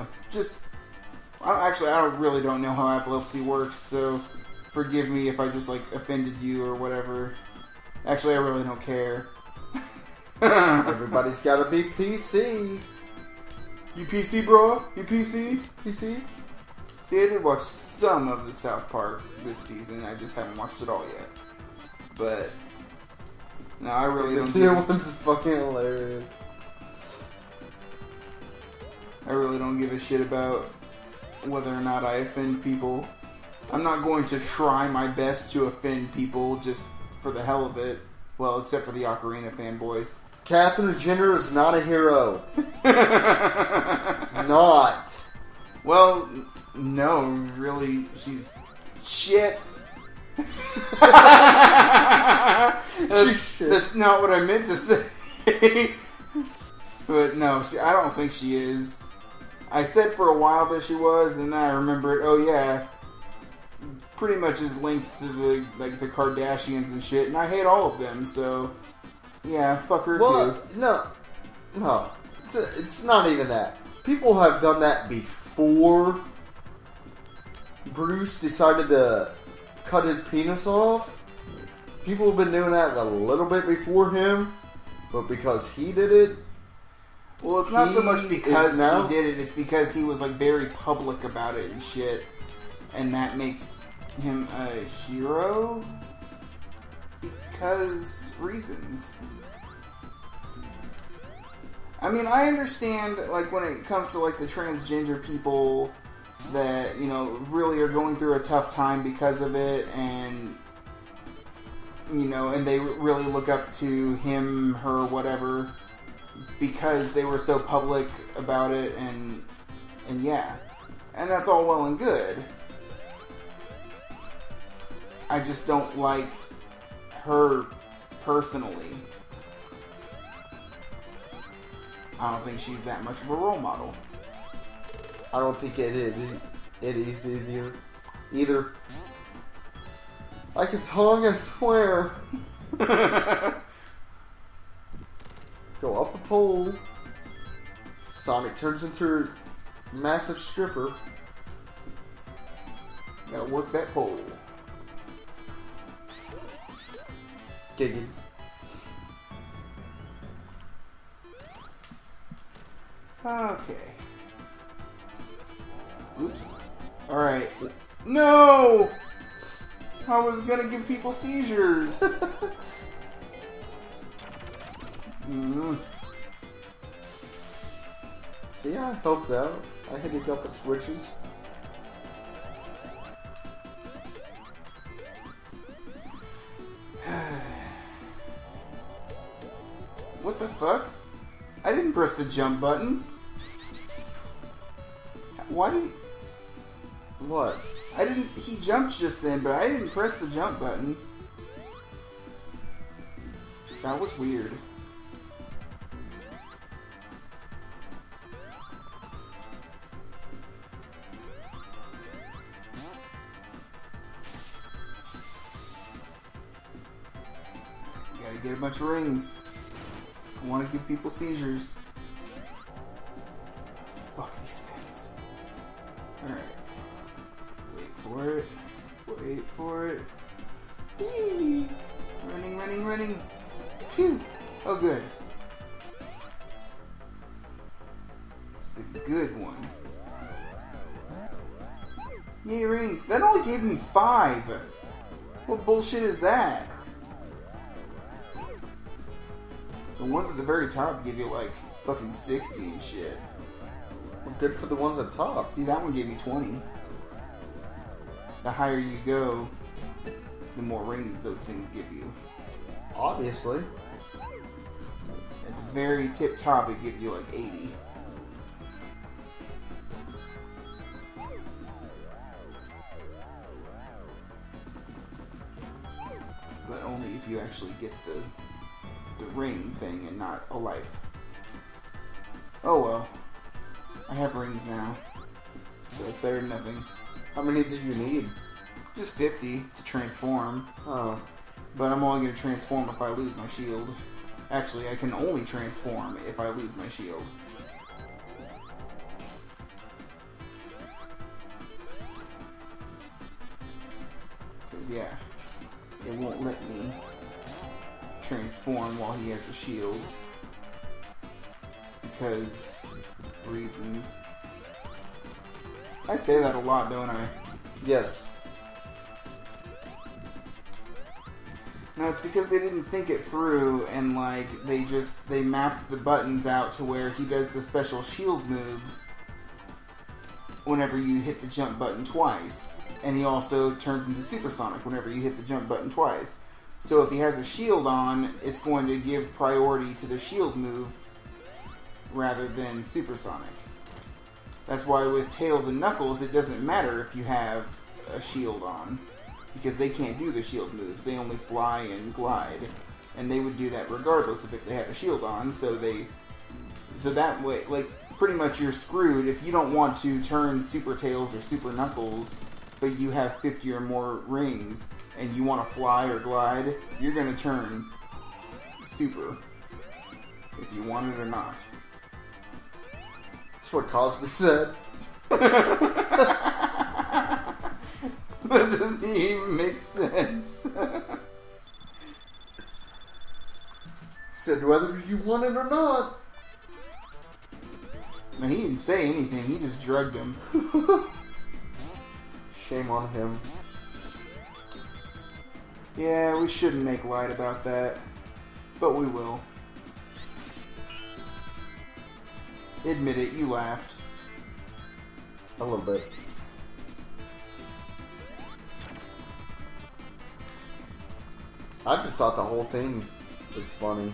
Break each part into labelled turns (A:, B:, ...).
A: know. Just I don't, actually I don't really don't know how epilepsy works, so forgive me if I just like offended you or whatever. Actually, I really don't care.
B: Everybody's got to be PC.
A: You PC, bro? You PC?
B: PC.
A: See, I did watch some of the South Park this season. I just haven't watched it all yet. But no, I really don't. Give,
B: one's fucking hilarious.
A: I really don't give a shit about whether or not I offend people. I'm not going to try my best to offend people just for the hell of it. Well, except for the Ocarina fanboys.
B: Caitlyn Jenner is not a hero. not.
A: Well, no, really, she's shit. that's,
B: shit.
A: that's not what I meant to say. but no, she, I don't think she is. I said for a while that she was, and then I remembered. Oh yeah, pretty much is linked to the like the Kardashians and shit, and I hate all of them. So yeah, fuck her
B: Well,
A: too.
B: no, no. It's, it's not even that. People have done that before. Bruce decided to cut his penis off. People have been doing that a little bit before him, but because he did it,
A: Well, it's not so much because
B: now-
A: he did it; it's because he was like very public about it and shit, and that makes him a hero? Because reasons. I mean, I understand like when it comes to like the transgender people that you know really are going through a tough time because of it, and you know, and they really look up to him, her, whatever because they were so public about it and and yeah and that's all well and good i just don't like her personally i don't think she's that much of a role model
B: I don't think it is. It is either. Either. Like it's hung, I swear. Go up a pole. Sonic turns into a massive stripper.
A: gotta work that pole. Okay. Oops. All right no! I was gonna give people seizures Mm.
B: See, I helped out. I hit a couple switches.
A: What the fuck? I didn't press the jump button. Why did he...
B: What?
A: I didn't... He jumped just then, but I didn't press the jump button. That was weird. Gotta get a bunch of rings. I want to give people seizures. Fuck these things. Alright. Wait for it. Wait for it. Running, running, running. Phew. Oh, good. It's the good one. Yay, rings. That only gave me five. What bullshit is that? Ones at the very top give you like fucking 60 and shit.
B: Well, good for the ones at top.
A: See, that one gave me 20. The higher you go, the more rings those things give you.
B: Obviously.
A: At the very tip top, it gives you like 80. But only if you actually get the the ring thing and not a life. Oh well. I have rings now. So it's better than nothing.
B: How many do you need?
A: Just 50 to transform.
B: Oh.
A: But I'm only going to transform if I lose my shield. Actually, I can only transform if I lose my shield. Because, yeah, it won't let me transform while he has a shield because reasons. I say that a lot, don't I?
B: Yes.
A: No, it's because they didn't think it through and like they just they mapped the buttons out to where he does the special shield moves whenever you hit the jump button twice. And he also turns into supersonic whenever you hit the jump button twice. So if he has a shield on, it's going to give priority to the shield move rather than supersonic. That's why with Tails and Knuckles, it doesn't matter if you have a shield on because they can't do the shield moves. They only fly and glide, and they would do that regardless of if they had a shield on. So they, so that way, like pretty much you're screwed if you don't want to turn Super Tails or Super Knuckles, but you have 50 or more rings and you want to fly or glide. You're gonna turn Super if you want it or not.
B: That's what Cosby said.
A: That doesn't even make sense.
B: Said whether you want it or not.
A: now, he didn't say anything. He just drugged him.
B: Shame on him.
A: Yeah, we shouldn't make light about that, but we will. Admit it, you laughed.
B: A little bit. I just thought the whole thing was funny.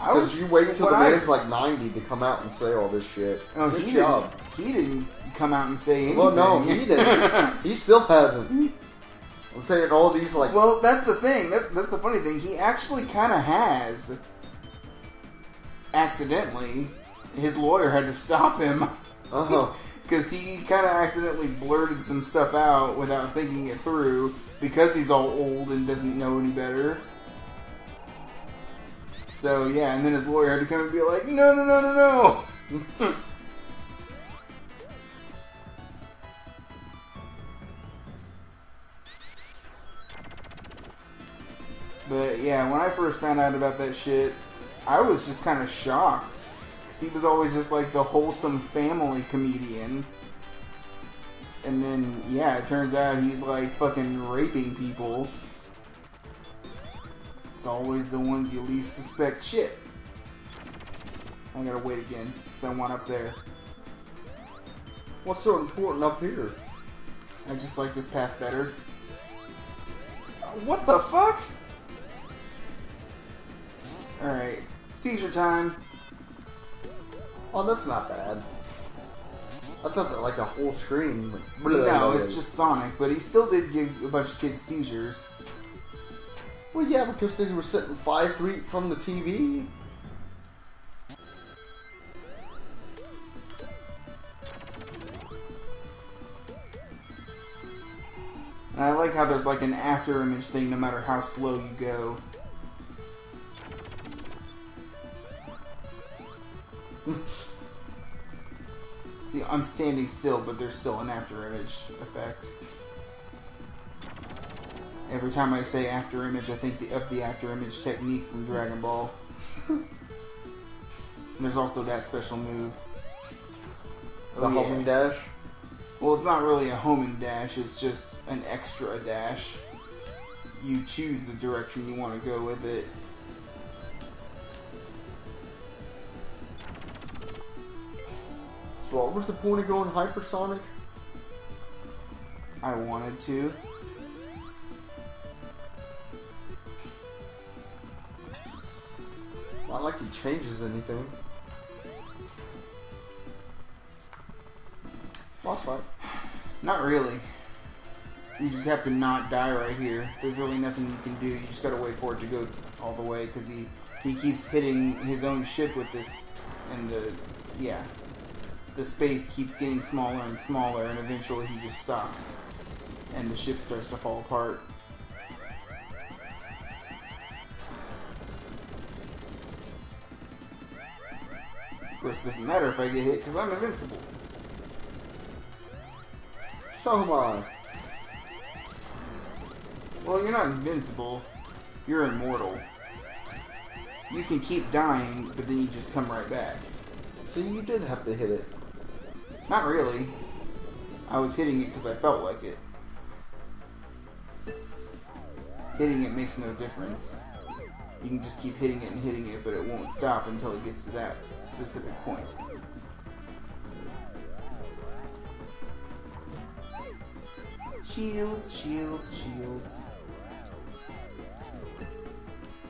A: I was
B: Because you wait till the
A: I-
B: man's like 90 to come out and say all this shit.
A: Oh,
B: Good
A: he
B: job.
A: didn't. He didn't come out and say anything.
B: Well, no, he didn't. he still hasn't. I'm saying all these like
A: well, that's the thing. That, that's the funny thing. He actually kind of has. Accidentally, his lawyer had to stop him. Uh-huh.
B: oh
A: Because he kind of accidentally blurted some stuff out without thinking it through because he's all old and doesn't know any better. So, yeah, and then his lawyer had to come and be like, no, no, no, no, no! but, yeah, when I first found out about that shit, I was just kind of shocked. Because he was always just like the wholesome family comedian. And then, yeah, it turns out he's like fucking raping people. It's always the ones you least suspect shit. I gotta wait again, because I want up there.
B: what's so important up here?
A: I just like this path better. What the fuck? Alright, seizure time.
B: Oh, that's not bad. I thought that like the whole screen. Like,
A: No, it's just Sonic, but he still did give a bunch of kids seizures.
B: Well, yeah, because they were sitting five feet from the TV.
A: And I like how there's like an after image thing no matter how slow you go. See, I'm standing still, but there's still an after image effect. Every time I say after image, I think the, of the after image technique from Dragon Ball. and there's also that special move.
B: The
A: Oh, yeah.
B: homing dash.
A: Well, it's not really a homing dash, it's just an extra dash. You choose the direction you want to go with it.
B: So what was the point of going hypersonic?
A: I wanted to.
B: Not like he changes anything. Boss fight.
A: Not really. You just have to not die right here. There's really nothing you can do. You just gotta wait for it to go all the way because he he keeps hitting his own ship with this, and the yeah, the space keeps getting smaller and smaller, and eventually he just stops, and the ship starts to fall apart. Course, it doesn't matter if I get hit because I'm invincible.
B: So am I.
A: Well, you're not invincible. You're immortal. You can keep dying, but then you just come right back.
B: So you did have to hit it.
A: Not really. I was hitting it because I felt like it. Hitting it makes no difference. You can just keep hitting it and hitting it, but it won't stop until it gets to that specific point. Shields, shields, shields.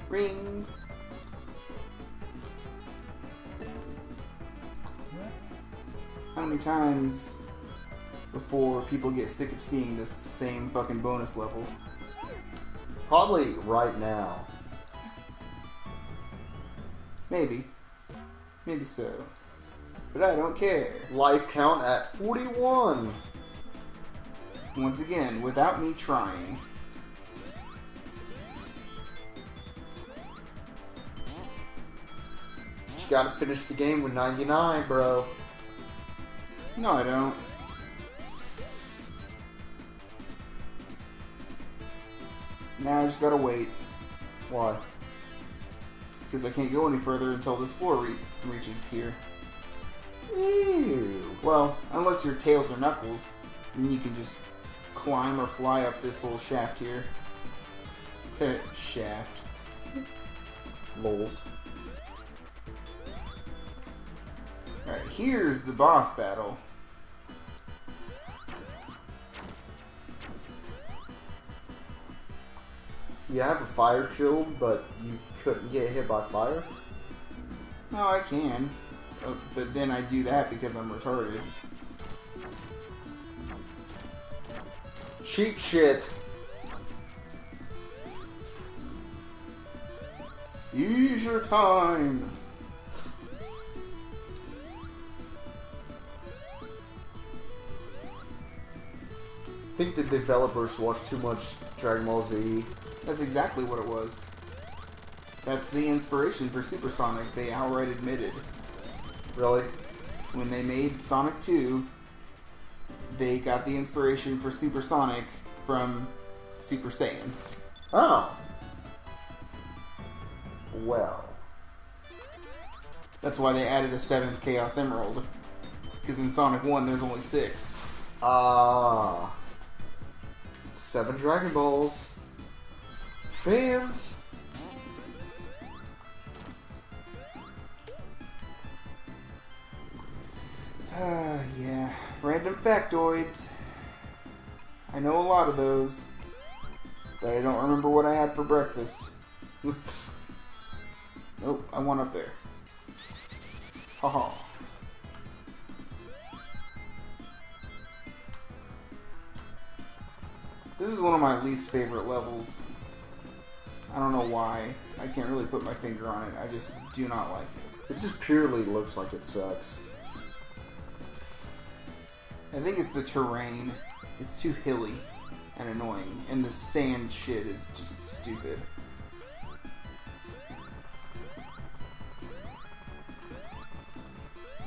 A: Rings. How many times before people get sick of seeing this same fucking bonus level?
B: Probably right now.
A: Maybe. Maybe so. But I don't care.
B: Life count at 41.
A: Once again, without me trying.
B: You gotta finish the game with 99, bro.
A: No, I don't. Now I just gotta wait.
B: Why?
A: Because I can't go any further until this floor re- reaches here.
B: Ew.
A: Well, unless you're Tails or Knuckles, then you can just climb or fly up this little shaft here. Shaft.
B: Lols.
A: Alright, here's the boss battle.
B: You have a fire shield, but you couldn't get hit by fire?
A: No, I can. Uh, but then I do that because I'm retarded.
B: Cheap shit.
A: Seizure time!
B: I think the developers watched too much Dragon Ball Z.
A: That's exactly what it was. That's the inspiration for Supersonic, they outright admitted.
B: Really?
A: When they made Sonic 2, they got the inspiration for Supersonic from Super Saiyan.
B: Oh. Well.
A: That's why they added a seventh Chaos Emerald. Because in Sonic 1, there's only six.
B: Ah. Seven Dragon Balls. Fans.
A: Ah, yeah. Random factoids. I know a lot of those. But I don't remember what I had for breakfast. nope, I want up there. Haha. This is one of my least favorite levels. I don't know why. I can't really put my finger on it. I just do not like it.
B: It just purely looks like it sucks.
A: I think it's the terrain. It's too hilly and annoying, and the sand shit is just stupid.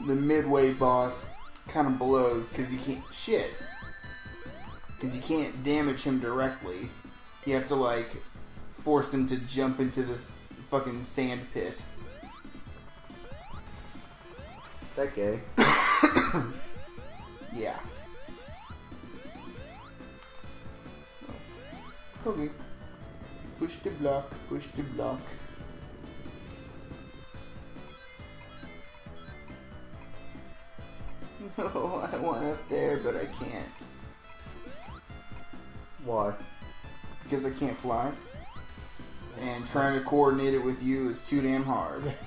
A: The midway boss kind of blows because you can't shit because you can't damage him directly. You have to like force him to jump into this fucking sand pit.
B: That gay.
A: Yeah. Okay. Push the block, push the block. No, oh, I want up there, but I can't.
B: Why?
A: Because I can't fly. And trying to coordinate it with you is too damn hard.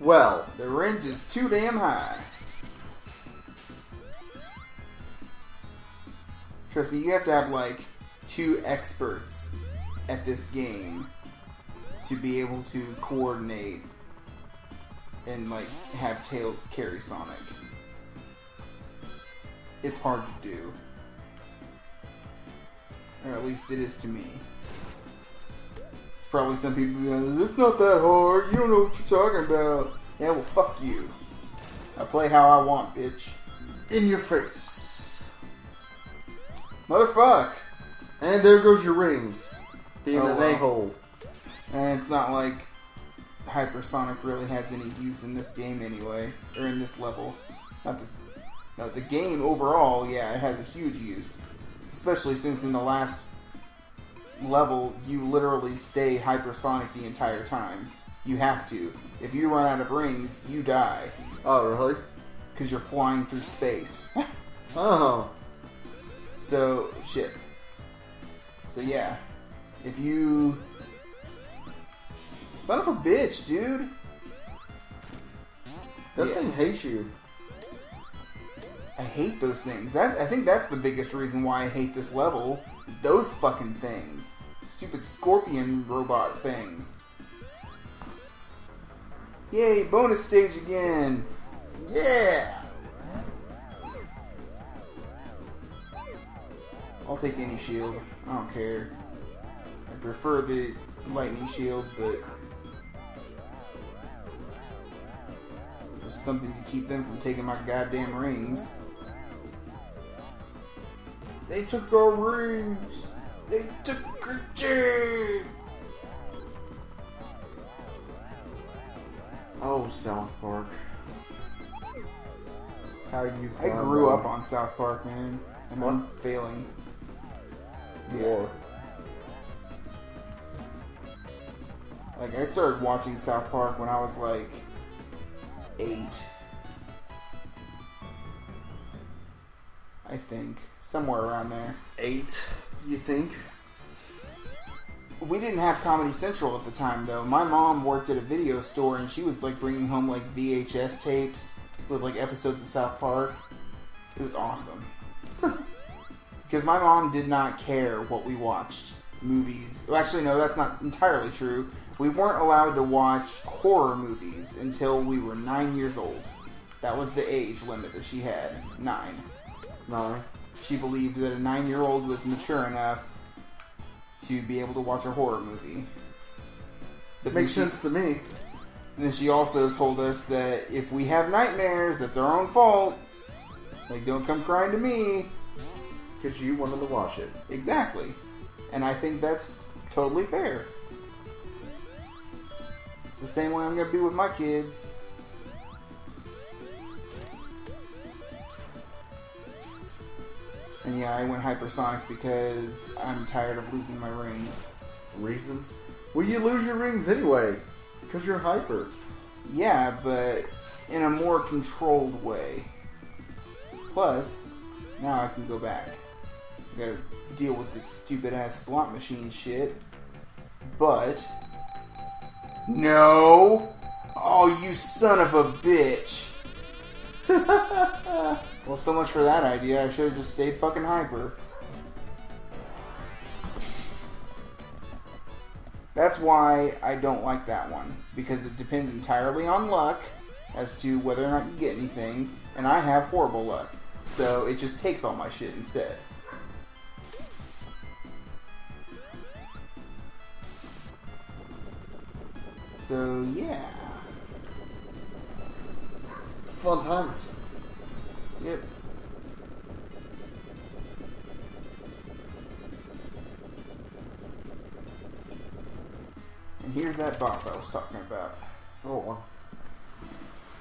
B: Well,
A: The range is too damn high. Trust me, you have to have like two experts at this game to be able to coordinate and like have Tails carry Sonic. It's hard to do. Or at least it is to me. It's probably some people going, it's not that hard, you don't know what you're talking about. Yeah, well fuck you. I play how I want, bitch.
B: in your face.
A: Motherfuck!
B: And there goes your rings. Being
A: Oh,
B: an
A: well.
B: a-hole.
A: And it's not like hypersonic really has any use in this game anyway, or in this level. Not this. No, the game overall, yeah, it has a huge use. Especially since in the last level, you literally stay hypersonic the entire time. You have to. If you run out of rings, you die.
B: Oh, really?
A: Because you're flying through space.
B: Oh.
A: So shit. So yeah, if you son of a bitch, dude.
B: That
A: Yeah.
B: thing hates you.
A: I hate those things. That I think that's the biggest reason why I hate this level is those fucking things. Stupid scorpion robot things. Yay, bonus stage again.
B: Yeah.
A: I'll take any shield. I don't care. I prefer the lightning shield, but there's something to keep them from taking my goddamn rings. They took our rings. They took our gem.
B: Oh, South Park. How you?
A: I grew up on South Park, man, and I'm failing.
B: War.
A: Like I started watching South Park when I was like eight. I think somewhere around there.
B: Eight. You think?
A: We didn't have Comedy Central at the time though. My mom worked at a video store and she was like bringing home like VHS tapes with like episodes of South Park. It was awesome. Because my mom did not care what we watched. Movies. Well, actually, no, that's not entirely true. We weren't allowed to watch horror movies until we were nine years old. That was the age limit that she had. Nine.
B: Nine.
A: She believed that a nine year old was mature enough to be able to watch a horror movie. But
B: Makes
A: she-
B: sense to me.
A: And then she also told us that if we have nightmares, that's our own fault. Like, don't come crying to me.
B: Because you wanted to watch it.
A: Exactly. And I think that's totally fair. It's the same way I'm going to be with my kids. And yeah, I went hypersonic because I'm tired of losing my rings.
B: Reasons? Well, you lose your rings anyway. Because you're hyper.
A: Yeah, but in a more controlled way. Plus, now I can go back. Gotta deal with this stupid ass slot machine shit. But. No! Oh, you son of a bitch! well, so much for that idea. I should have just stayed fucking hyper. That's why I don't like that one because it depends entirely on luck as to whether or not you get anything, and I have horrible luck, so it just takes all my shit instead. So yeah,
B: Fun times.
A: yep. And here's that boss I was talking about.
B: Oh.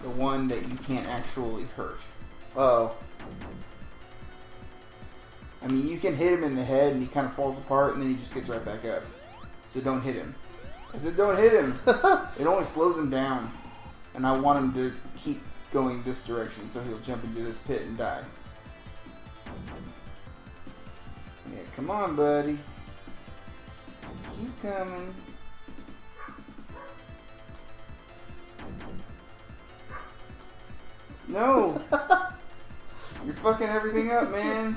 A: The one that you can't actually hurt.
B: Oh.
A: I mean, you can hit him in the head and he kind of falls apart and then he just gets right back up. So don't hit him. I said, don't hit him. it only slows him down. And I want him to keep going this direction so he'll jump into this pit and die. Yeah, come on, buddy. Keep coming. No! You're fucking everything up, man.